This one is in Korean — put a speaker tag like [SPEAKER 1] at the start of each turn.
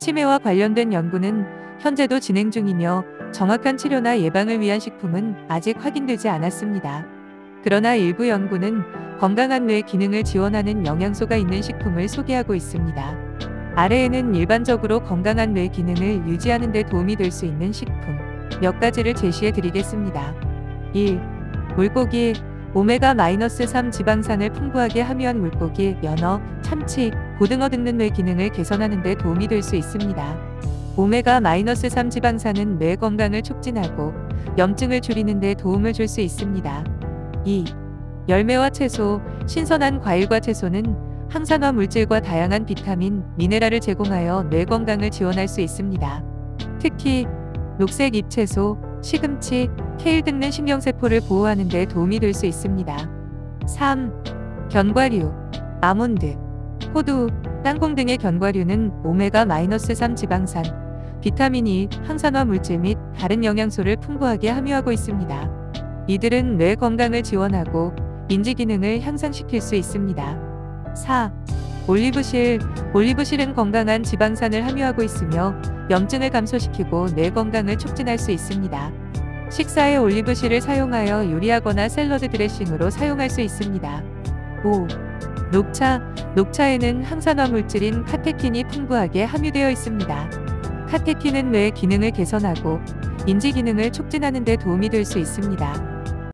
[SPEAKER 1] 치매와 관련된 연구는 현재도 진행 중이며 정확한 치료나 예방을 위한 식품은 아직 확인되지 않았습니다. 그러나 일부 연구는 건강한 뇌 기능을 지원하는 영양소가 있는 식품을 소개하고 있습니다. 아래에는 일반적으로 건강한 뇌 기능을 유지하는 데 도움이 될 수 있는 식품 몇 가지를 제시해 드리겠습니다. 1. 물고기 오메가-3 지방산을 풍부하게 함유한 물고기, 연어, 참치, 고등어 등은 뇌 기능을 개선하는 데 도움이 될 수 있습니다. 오메가-3 지방산은 뇌 건강을 촉진하고 염증을 줄이는 데 도움을 줄 수 있습니다. 2. 열매와 채소, 신선한 과일과 채소는 항산화 물질과 다양한 비타민, 미네랄을 제공하여 뇌 건강을 지원할 수 있습니다. 특히 녹색 잎채소, 시금치, 케일 등은 신경세포를 보호하는 데 도움이 될 수 있습니다. 3. 견과류, 아몬드, 호두, 땅콩 등의 견과류는 오메가-3 지방산, 비타민 E, 항산화 물질 및 다른 영양소를 풍부하게 함유하고 있습니다. 이들은 뇌 건강을 지원하고 인지 기능을 향상시킬 수 있습니다. 4. 올리브실 올리브실은 건강한 지방산을 함유하고 있으며 염증을 감소시키고 뇌 건강을 촉진할 수 있습니다. 식사에 올리브실을 사용하여 요리하거나 샐러드 드레싱으로 사용할 수 있습니다. 5. 녹차 녹차에는 항산화 물질인 카테킨이 풍부하게 함유되어 있습니다. 카테킨은 뇌 기능을 개선하고 인지 기능을 촉진하는 데 도움이 될 수 있습니다.